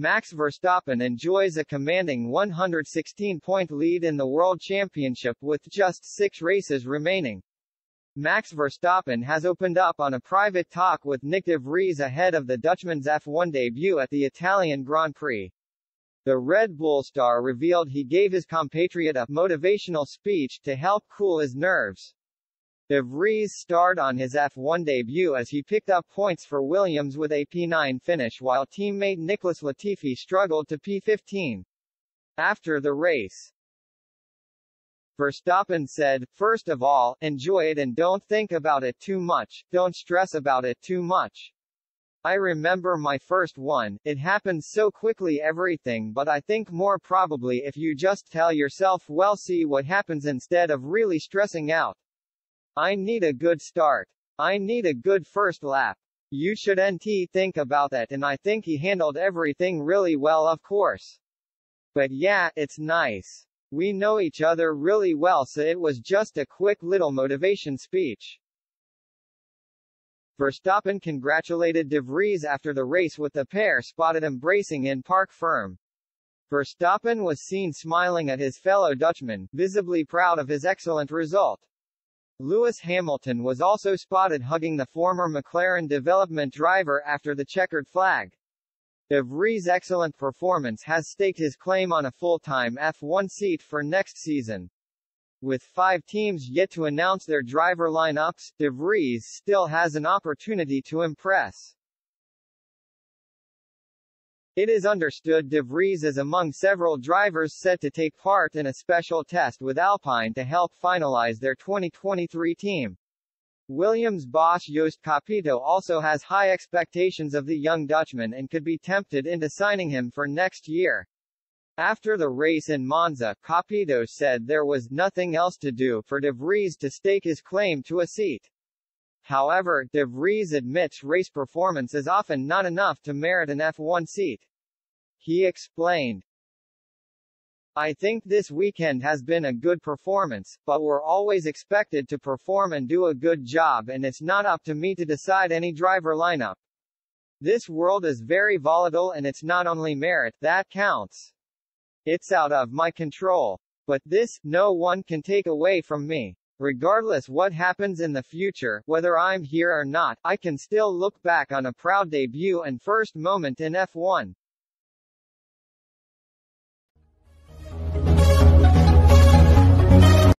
Max Verstappen enjoys a commanding 116-point lead in the World Championship with just six races remaining. Max Verstappen has opened up on a private talk with Nyck de Vries ahead of the Dutchman's F1 debut at the Italian Grand Prix. The Red Bull star revealed he gave his compatriot a motivational speech to help cool his nerves. De Vries starred on his F1 debut as he picked up points for Williams with a P9 finish while teammate Nicholas Latifi struggled to P15. After the race, Verstappen said, First of all, enjoy it and don't think about it too much, don't stress about it too much. I remember my first one, it happens so quickly everything but I think more probably if you just tell yourself well see what happens instead of really stressing out. I need a good start. I need a good first lap. You should NT think about that and I think he handled everything really well of course. But yeah, it's nice. We know each other really well so it was just a quick little motivation speech. Verstappen congratulated De Vries after the race with the pair spotted embracing in Parc Ferme. Verstappen was seen smiling at his fellow Dutchman, visibly proud of his excellent result. Lewis Hamilton was also spotted hugging the former McLaren development driver after the checkered flag. De Vries' excellent performance has staked his claim on a full-time F1 seat for next season. With five teams yet to announce their driver lineups, De Vries still has an opportunity to impress. It is understood De Vries is among several drivers set to take part in a special test with Alpine to help finalize their 2023 team. Williams boss Jost Capito also has high expectations of the young Dutchman and could be tempted into signing him for next year. After the race in Monza, Capito said there was nothing else to do for De Vries to stake his claim to a seat. However, De Vries admits race performance is often not enough to merit an F1 seat. He explained, I think this weekend has been a good performance, but we're always expected to perform and do a good job and it's not up to me to decide any driver lineup. This world is very volatile and it's not only merit that counts. It's out of my control. But this, no one can take away from me. Regardless what happens in the future, whether I'm here or not, I can still look back on a proud debut and first moment in F1.